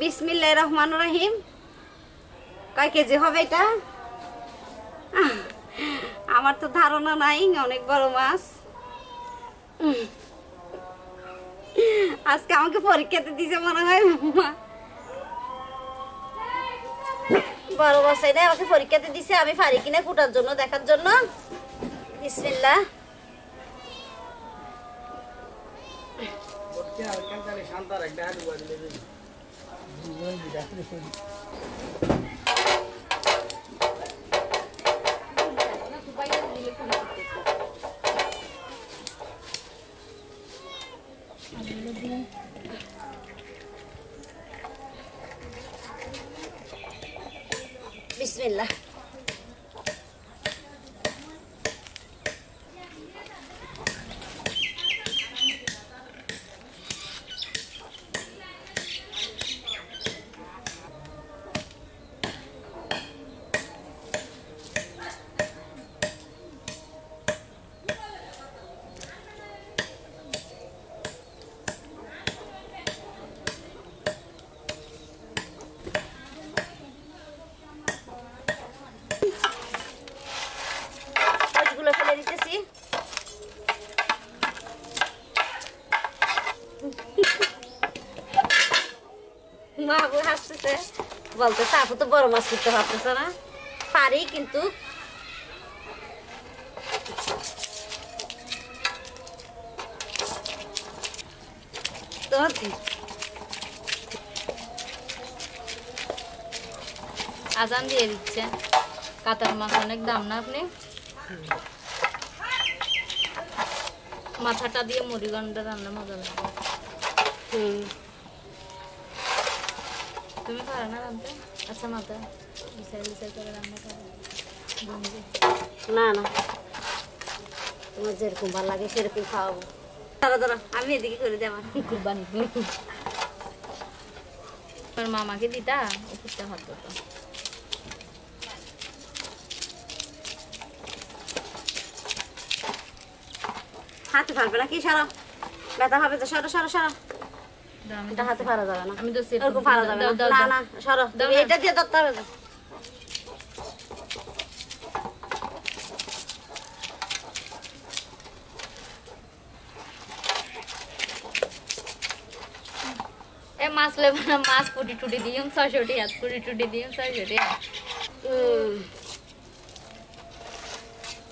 বিসমিল্লাহ রহমান রহিম। কয় কেজি হবে এটা? আমার তো ধারণা নাই, অনেক বড় মাছ। আজকে আমাকে পরীক্ষাতে দিছে মনে হয় বড় বসাই দেয় আমাকে পরীক্ষাতে দিছে, আমি পারি কিনা কুটার জন্য, দেখার জন্য। বিসমিল্লাহ বিসমিল্লাহ মাছগুলো ফেলে দিতেছি মা হাসতেছে বলতেছে, আপু তো বড় মাছ করতে পারতেছে না। পারি, কিন্তু আজান দিয়ে দিচ্ছে। কাতার মাছ অনেক দাম না আপনি? মাথাটা দিয়ে মুড়িগন্ডা রান্না মজা লাগে হুম আচ্ছা মাথা বিছাই বিছাই করে রান্না করো। না না। তোমার যেরকম ভালো লাগে সেরকম খাওয়াবো। দাঁড়া দাঁড়া আমি এদিকে করে দেব কুরবানি তোর মামাকে দিতা উপরটা হাত করতো হাতে পারবে না কি সারা। ব্যথা হবে তো সরো সরো সরো। হাতে পারা যাবে না। আমি তো সেফ এরকম পারা যাবে না। না সরো। তুমি এটা দিয়ে ধরতে হবে। এ মাছ লেবো না মাছ পুটি টুটি দিম ছয়শো টি টুটি দিম ছয়শো টি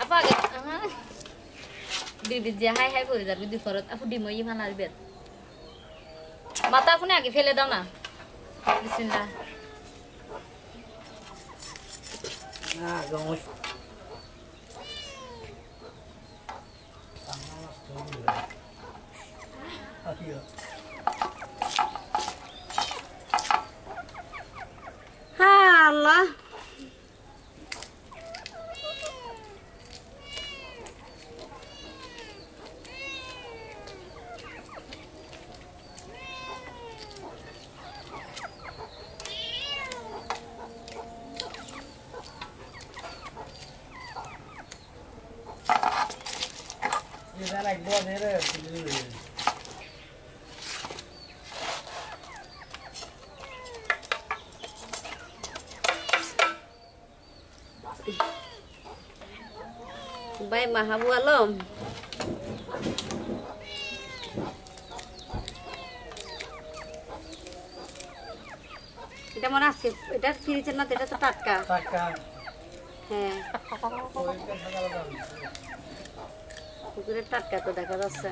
আপা দিদি যে হাই হাই করে যাবি দুই ফরত আপু ডিম ই ভালো মাথা আপনি আগে ফেলে দাও না। বিসমিল্লাহ। হ্যাঁ আল্লাহ। ভাই মাহাবু আলম এটা মনে আছে এটা ফ্রিজের না তো, এটা তো টাটকা হ্যাঁ পুকুরের টাটকা তো দেখা যাচ্ছে।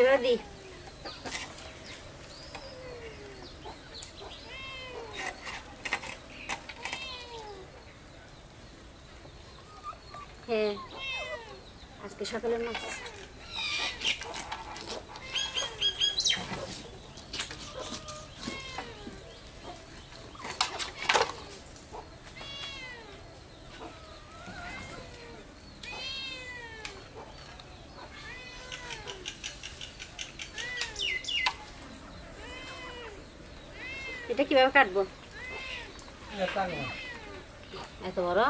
এবার দি। হ্যাঁ আজকে সকালে মাছ। এটা কীভাবে কাটবো? এত বড়?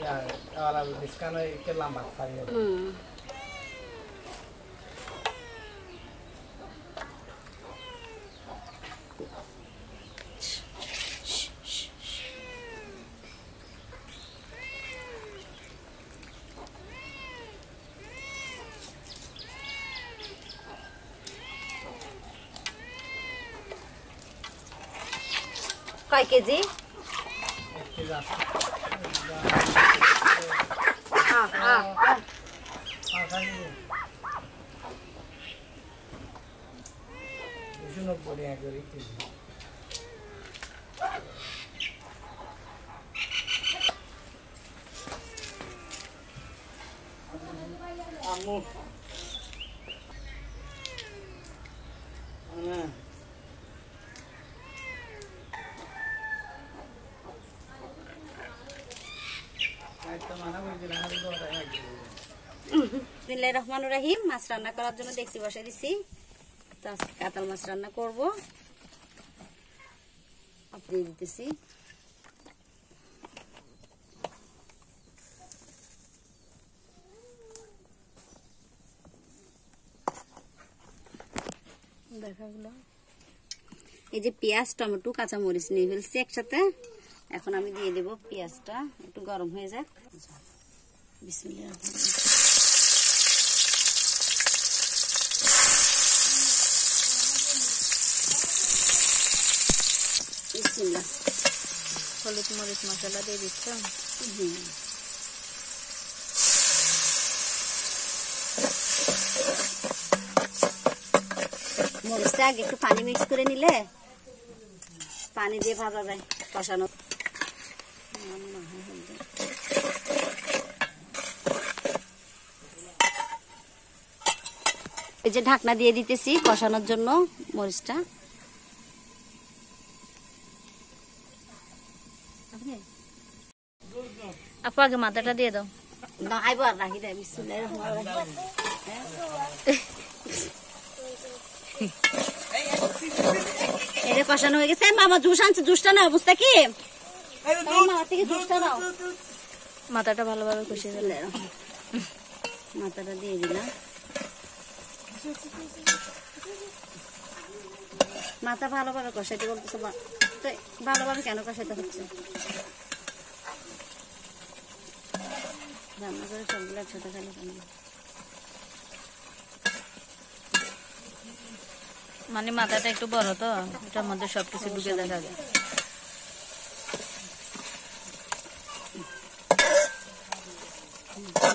Ya, ahora descansa que la. 5 kg हाँ हाँ बढ़िया करी Amor. মানা বলছিলাম আমি তো ওটাই আগে বিসমিল্লাহ রহমান রাহিম। মাছ রান্না করার জন্য বসে দিছি। কাতাল মাছ রান্না করব। আপনি দিতেছি। এই যে পেঁয়াজ, টমেটো, কাঁচামরিচ নিয়ে ফেলছি একসাথে। এখন আমি দিয়ে দেব পেঁয়াজটা। একটু গরম হয়ে যাক। হলুদ মরিচ মশলা দিয়ে দিচ্ছ হুম। মরিচটা আগে একটু পানি মিক্স করে নিলে পানি দিয়ে ভাজা যায় কষানো এই যে ঢাকনা দিয়ে দিতেছি কষানোর জন্য মরিচটা। আপু আগে মাথাটা দিয়ে দাও। না আইবো রাখি দেয় বিসমিল্লাহির রহমানির রহিম। এই যে কষানো হয়ে গেছে মামা জুস আনছে জুসটা না অবস্থা কি? মাথাটা ভালোভাবে ফেলে মাথাটা দিয়ে দিলাম। মাথা ভালোভাবে কষাইতে বলতেছে তো ভালোভাবে কেন কষাইতে হচ্ছে? রান্না করে সবগুলো একসাথে খালি মানে মাথাটা একটু বড় তো এটার মধ্যে সবকিছু ঢুকে দেখা যায়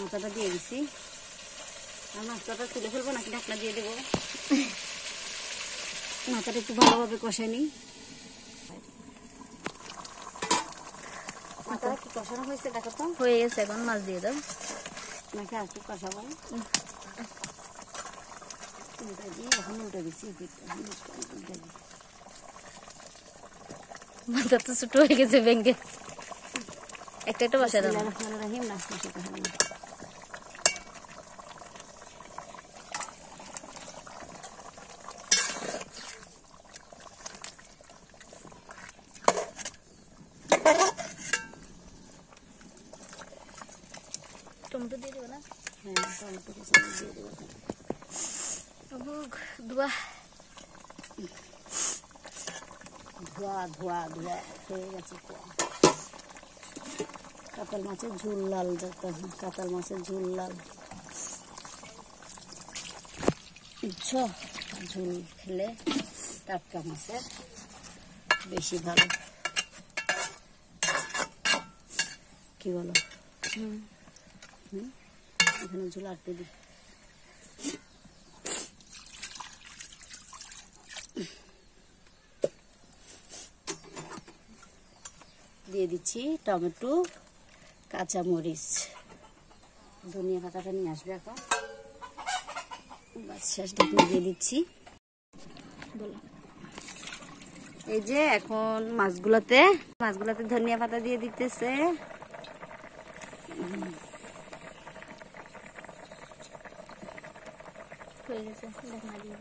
মাথাটা দিয়ে দিছি। আর মাছটা তুলে ফেলব নাকি ঢাকনা দিয়ে দেবো? মাথাটা একটু ভালোভাবে কষাই নিই। মাথাটা কি কষানো হয়েছে দেখো তো? হয়ে গেছে এখন মাছ দিয়ে দাও। নাকি আর একটু কষাবো? উল্টা দিয়ে এখন উল্টা দিচ্ছি এখন উল্টা দিই মাথা তো ছোট হয়ে গেছে ব্যাংকে একটা একটা বসে দাও। রহিম না কষাতে হবে না টমেটো দিয়ে দেবো না হ্যাঁ দেবো ধোয়া ধোয়া ধোয়া ধোয়া হয়ে গেছে কাতাল মাছের ঝুল লাল কাতাল মাছের ঝুল লাল বুঝছ ঝুল খেলে টাটকা মাছের বেশি ভালো কি বলো হুম এখানে ঝুল আটকে দিই দিচ্ছি টমেটো, কাঁচামরিচ। ধনিয়া পাতাটা নিয়ে আসবে এখন। বাস শেষ ঢাকনি দিয়ে দিচ্ছি। এই যে এখন মাছগুলোতে মাছগুলোতে ধনিয়া পাতা দিয়ে দিতেছে। হয়ে গেছে দিয়ে।